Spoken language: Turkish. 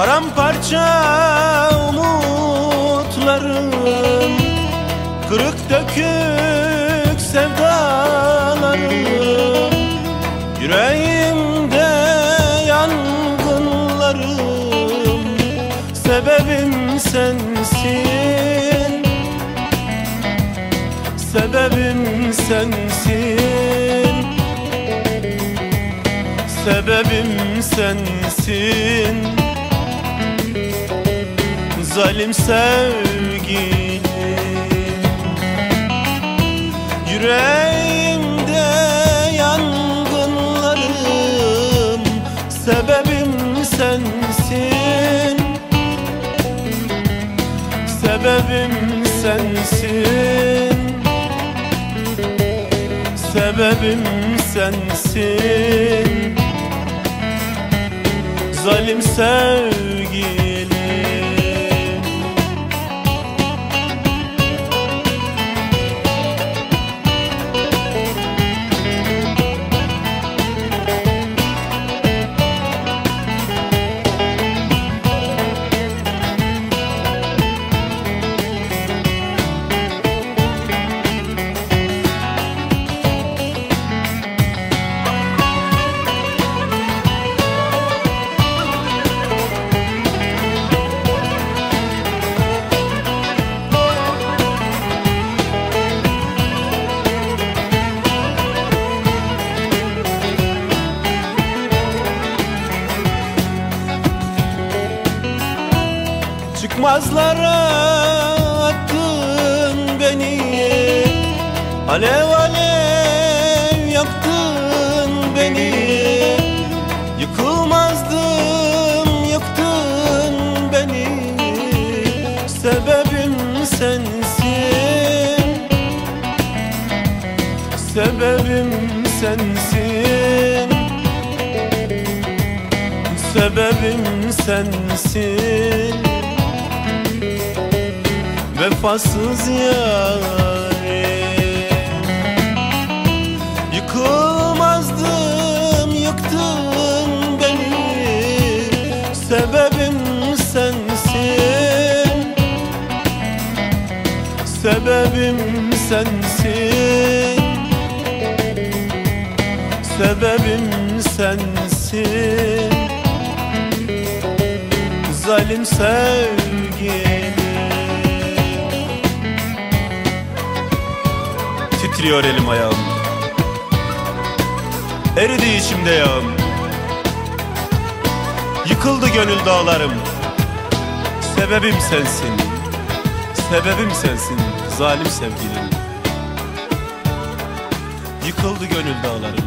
Paramparça umutlarım Kırık dökük sevdalarım Yüreğimde yangınlarım Sebebim sensin. Sebebim sensin. Sebebim sensin Zalim sevgilim. Yüreğimde yangınlarım Sebebim sensin. Sebebim sensin. Sebebim sensin. Zalim sevgilim Çıkmazlara attın beni. Alev alev yaktın beni. Yıkılmazdım yıktın beni. Sebebim sensin. Sebebim sensin. Sebebim sensin Vefasız yarim Yıkılmazdım yıktın beni. Sebebim sensin. Sebebim sensin. Sebebim sensin. Zalim sevgilim Titriyor elim ayağım. Eridi içimde yağım. Yıkıldı gönül dağlarım. Sebebim sensin. Sebebim sensin zalim sevgilim. Yıkıldı gönül dağlarım